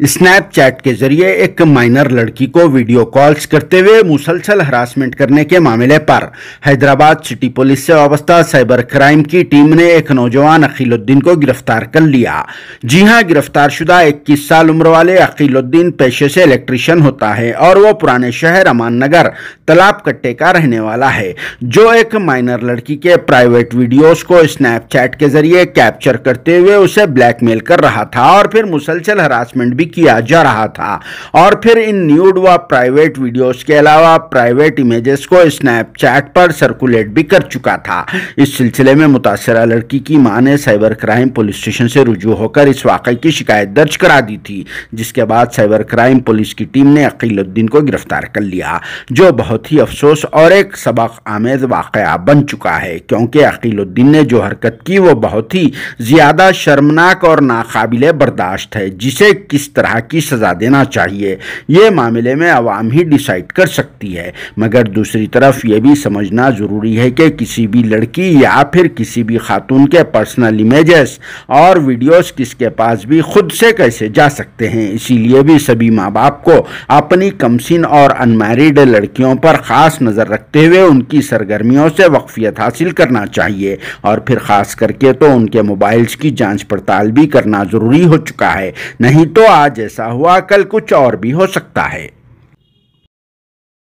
Snapchat के ज़रिए एक माइनर लड़की को वीडियो कॉल्स करते हुए मुसलसल हरासमेंट करने के मामले पर हैदराबाद सिटी पुलिस से वाबस्ता साइबर क्राइम की टीम ने एक नौजवान अकीलुद्दीन को गिरफ़्तार कर लिया। जी हाँ गिरफ़्तार शुदा इक्कीस साल उम्र वाले अकीलुद्दीन पेशे से इलेक्ट्रिशियन होता है और वो पुराने शहर अमान नगर तालाब कट्टे का रहने वाला है। जो एक माइनर लड़की के प्राइवेट वीडियोज़ को स्नैपचैट के ज़रिए कैप्चर करते हुए उसे ब्लैकमेल कर रहा था और फिर मुसलसल हरासमेंट भी किया जा रहा था। और फिर इन न्यूड व प्राइवेट वीडियोस के अलावा प्राइवेट इमेजेस को स्नैपचैट पर सर्कुलेट भी कर चुका था। इस सिलसिले में मुतासरा लड़की की माँ ने साइबर क्राइम पुलिस स्टेशन से रुजू होकर इस वाकई की शिकायत दर्ज करा दी थी, जिसके बाद साइबर क्राइम पुलिस की टीम ने अकीलुद्दीन को गिरफ़्तार कर लिया, जो बहुत ही अफसोस और एक सबक आमेज वाक़ बन चुका है, क्योंकि अकीलुद्दीन ने जो हरकत की वो बहुत ही ज़्यादा शर्मनाक और नाकाबिल बर्दाश्त है, जिसे किस तरह की सज़ा देना चाहिए। ये मामले में आवाम ही डिसाइड कर सकती है। मगर दूसरी तरफ़ ये भी समझना ज़रूरी है कि किसी भी लड़की या फिर किसी भी खातून के पर्सनल इमेजेस और वीडियोस किसके पास भी खुद से कैसे जा सकते हैं। इसीलिए भी सभी माँ बाप को अपनी कमसिन और अनमेरिड लड़कियों पर ख़ास नज़र रखते हुए उनकी सरगर्मियों से वक्फियत हासिल करना चाहिए। और फिर ख़ास करके तो उनके मोबाइल्स की जाँच पड़ताल भी करना ज़रूरी हो चुका है। नहीं तो आज ऐसा हुआ कल कुछ और भी हो सकता है।